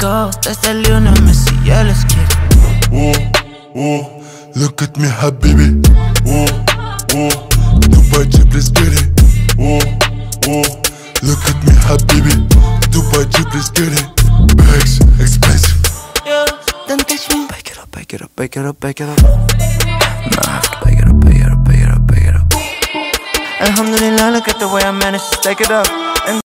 go desde Lionel Messi, yeah, let's. Oh, oh, look at me, habibi. Oh, oh, Dubai Jeep, let's get it. Oh, oh, look at me, habibi. Dubai Jeep, let's get it. Bags, expensive. Yeah, don't touch me. Back it up, back it up, back it up, back it up. Nah, I have to back it up, back it up, back it up, back it up. Alhamdulillah, look at the way I managed to stack it up.